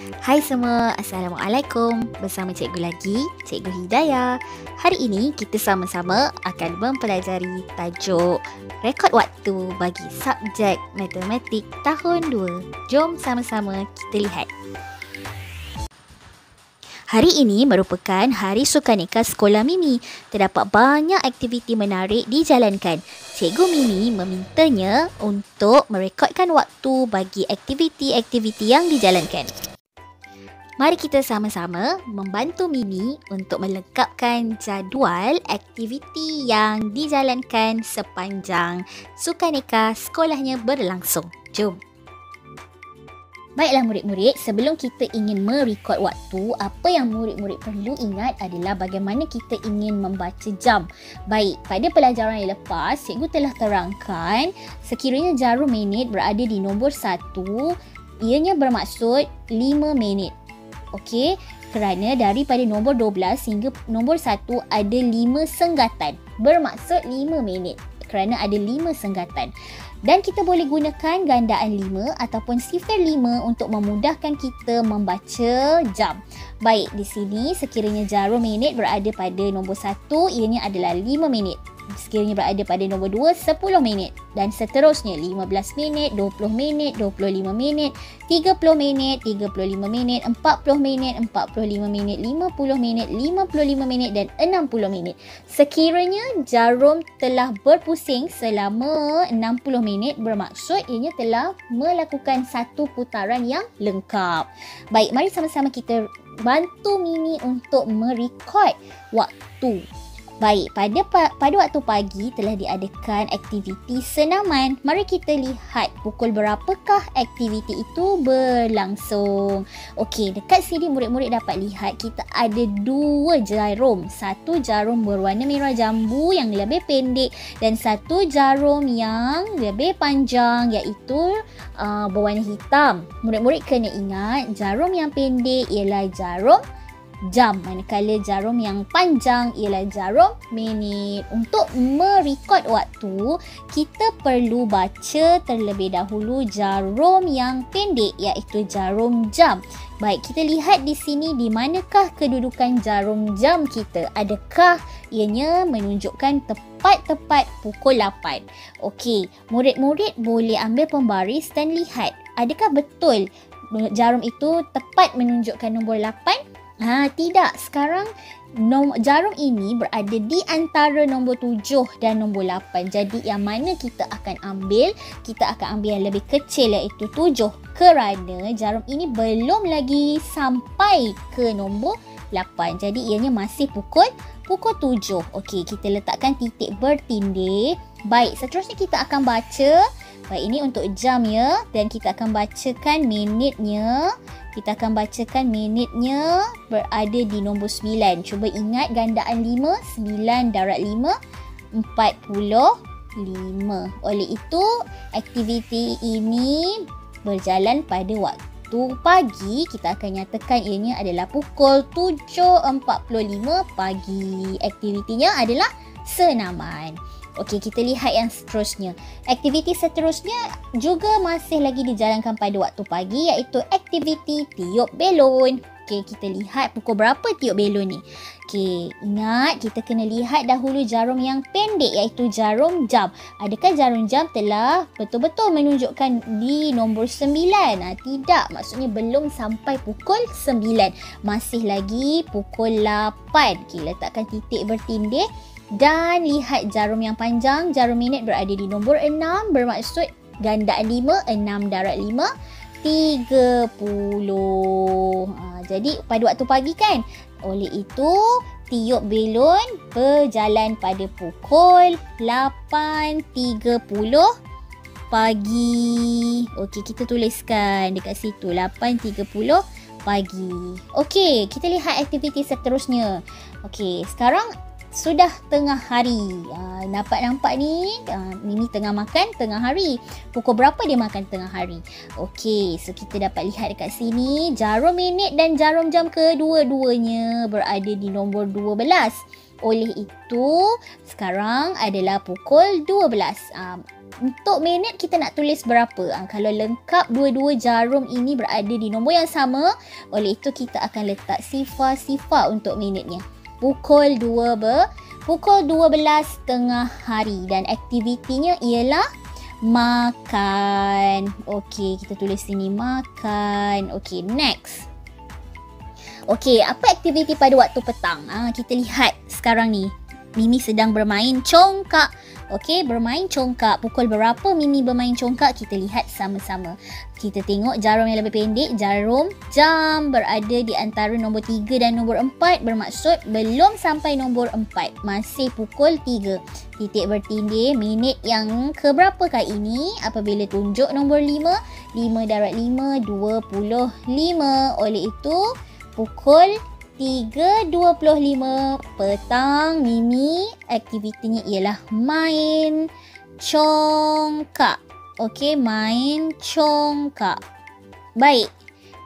Hai semua, Assalamualaikum. Bersama cikgu lagi, Cikgu Hidayah. Hari ini kita sama-sama akan mempelajari tajuk Rekod Waktu bagi subjek Matematik tahun 2. Jom sama-sama kita lihat. Hari ini merupakan Hari Sukaneka Sekolah Mimi. Terdapat banyak aktiviti menarik dijalankan. Cikgu Mimi memintanya untuk merekodkan waktu bagi aktiviti-aktiviti yang dijalankan. Mari kita sama-sama membantu Mimi untuk melengkapkan jadual aktiviti yang dijalankan sepanjang Sukaneka sekolahnya berlangsung. Jom! Baiklah murid-murid, sebelum kita ingin merekod waktu, apa yang murid-murid perlu ingat adalah bagaimana kita ingin membaca jam. Baik, pada pelajaran yang lepas, cikgu telah terangkan sekiranya jarum minit berada di nombor 1, ianya bermaksud 5 minit. Okey, kerana daripada nombor 12 hingga nombor 1 ada 5 senggatan. Bermaksud 5 minit kerana ada 5 senggatan. Dan kita boleh gunakan gandaan 5 ataupun sifar 5 untuk memudahkan kita membaca jam. Baik, di sini sekiranya jarum minit berada pada nombor 1, ianya adalah 5 minit sekiranya berada pada nombor 2 10 minit. Dan seterusnya 15 minit 20 minit 25 minit 30 minit 35 minit 40 minit 45 minit 50 minit 55 minit dan 60 minit. Sekiranya jarum telah berpusing selama 60 minit bermaksud ianya telah melakukan satu putaran yang lengkap. Baik mari sama-sama kita bantu Mimi untuk merekod waktu Baik, pada pada waktu pagi telah diadakan aktiviti senaman. Mari kita lihat pukul berapakah aktiviti itu berlangsung. Okey, dekat sini murid-murid dapat lihat kita ada dua jarum. Satu jarum berwarna merah jambu yang lebih pendek dan satu jarum yang lebih panjang iaitu uh, berwarna hitam. Murid-murid kena ingat jarum yang pendek ialah jarum jam manakala jarum yang panjang ialah jarum minit. Untuk merekod waktu, kita perlu baca terlebih dahulu jarum yang pendek iaitu jarum jam. Baik, kita lihat di sini di manakah kedudukan jarum jam kita. Adakah ianya menunjukkan tepat-tepat pukul 8? Okey, murid-murid boleh ambil pembaris dan lihat adakah betul jarum itu tepat menunjukkan nombor 8 Ha, tidak. Sekarang nom- jarum ini berada di antara nombor tujuh dan nombor lapan. Jadi yang mana kita akan ambil? Kita akan ambil yang lebih kecil iaitu tujuh. Kerana jarum ini belum lagi sampai ke nombor lapan. Jadi ianya masih pukul pukul tujuh. Okey, kita letakkan titik bertindih. Baik, seterusnya kita akan baca. Baik, ini untuk jam ya. Dan kita akan bacakan minitnya. Kita akan bacakan minitnya berada di nombor 9. Cuba ingat gandaan 5, 9 darab 5, 45. Oleh itu, aktiviti ini berjalan pada waktu pagi. Kita akan nyatakan ianya adalah pukul 7.45 pagi. Aktivitinya adalah senaman. Okey, kita lihat yang seterusnya. Aktiviti seterusnya juga masih lagi dijalankan pada waktu pagi iaitu aktiviti tiup belon. Okey, kita lihat pukul berapa tiup belon ni. Okey, ingat kita kena lihat dahulu jarum yang pendek iaitu jarum jam. Adakah jarum jam telah betul-betul menunjukkan di nombor 9? Ha, tidak, maksudnya belum sampai pukul 9. Masih lagi pukul 8. Okey, letakkan titik bertindih dan lihat jarum yang panjang. Jarum minit berada di nombor 6 bermaksud gandaan 5 6 darab 5 30 ha, jadi pada waktu pagi kan? Oleh itu tiup belon berjalan pada pukul 8.30 pagi. Okey kita tuliskan dekat situ 8.30 pagi. Okey kita lihat aktiviti seterusnya. Okey sekarang sudah tengah hari. Uh, dapat nampak ni, uh, Mimi tengah makan tengah hari. Pukul berapa dia makan tengah hari? Okey, so kita dapat lihat dekat sini. Jarum minit dan jarum jam kedua-duanya berada di nombor 12. Oleh itu, sekarang adalah pukul 12. Uh, untuk minit kita nak tulis berapa? Ha, kalau lengkap dua-dua jarum ini berada di nombor yang sama, oleh itu kita akan letak sifar-sifar untuk minitnya. Pukul 2 ber, pukul 12 tengah hari dan aktivitinya ialah makan. Okey, kita tulis sini makan. Okey, next. Okey, apa aktiviti pada waktu petang? Ah, ha, kita lihat sekarang ni. Mimi sedang bermain congkak. Okey, bermain congkak. Pukul berapa Mimi bermain congkak? Kita lihat sama-sama. Kita tengok jarum yang lebih pendek. Jarum jam berada di antara nombor 3 dan nombor 4. Bermaksud belum sampai nombor 4. Masih pukul 3. Titik bertindih minit yang keberapakah ini? Apabila tunjuk nombor 5. 5 darab 5, 25. Oleh itu, pukul 3.25 petang Mimi aktivitinya ialah main congkak. Okey, main congkak. Baik.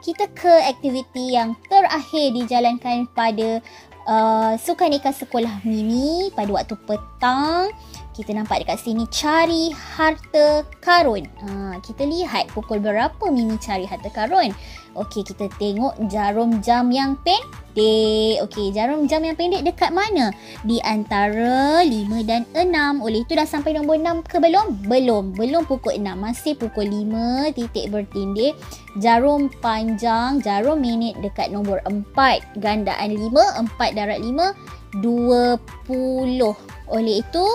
Kita ke aktiviti yang terakhir dijalankan pada uh, sukaneka sekolah Mimi pada waktu petang kita nampak dekat sini cari harta karun. Ha, kita lihat pukul berapa Mimi cari harta karun. Okey, kita tengok jarum jam yang pendek. Okey, jarum jam yang pendek dekat mana? Di antara 5 dan 6. Oleh itu dah sampai nombor 6 ke belum? Belum. Belum pukul 6. Masih pukul 5 titik bertindih. Jarum panjang, jarum minit dekat nombor 4. Gandaan 5, 4 darat 5, 20. Oleh itu,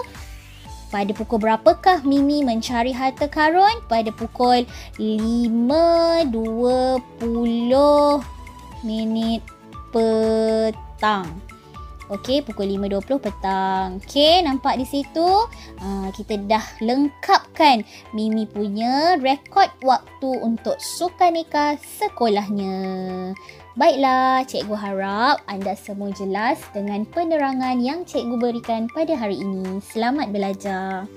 pada pukul berapakah Mimi mencari harta karun? Pada pukul 5.20 minit petang. Okey, pukul 5.20 petang. Okey, nampak di situ? Uh, kita dah lengkapkan Mimi punya rekod waktu untuk sukaneka sekolahnya. Baiklah, cikgu harap anda semua jelas dengan penerangan yang cikgu berikan pada hari ini. Selamat belajar.